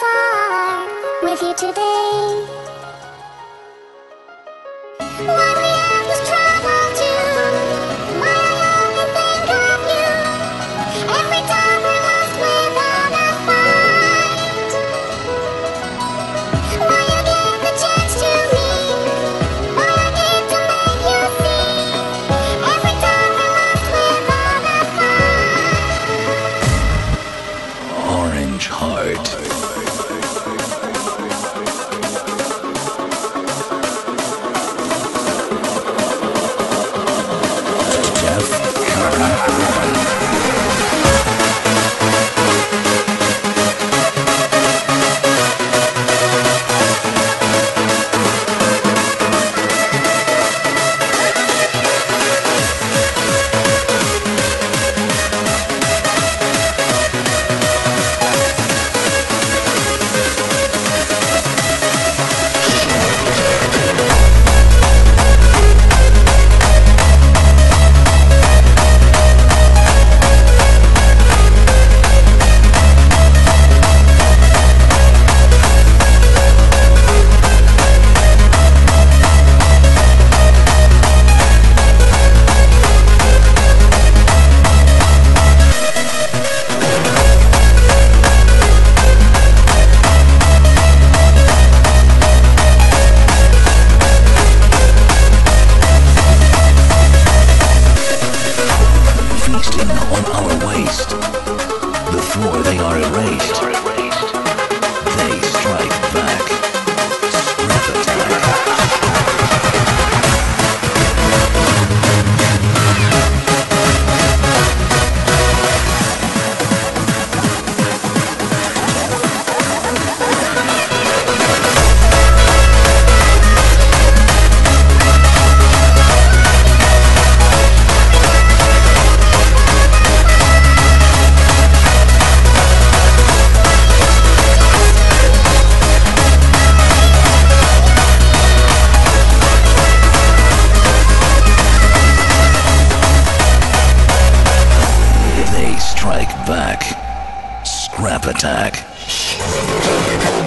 far with you today. What Scrap attack.